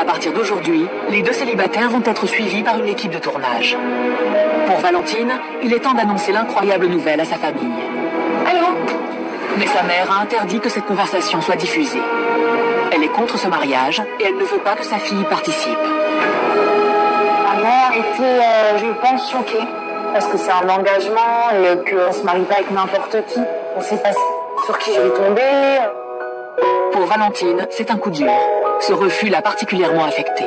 À partir d'aujourd'hui, les deux célibataires vont être suivis par une équipe de tournage. Pour Valentine, il est temps d'annoncer l'incroyable nouvelle à sa famille. Allô? Mais sa mère a interdit que cette conversation soit diffusée. Elle est contre ce mariage et elle ne veut pas que sa fille participe. Ma mère était, euh, je pense, choquée. Parce que c'est un engagement et qu'on se marie pas avec n'importe qui. On sait pas sur qui je vais tomber. Pour Valentine, c'est un coup dur. Ce refus l'a particulièrement affectée.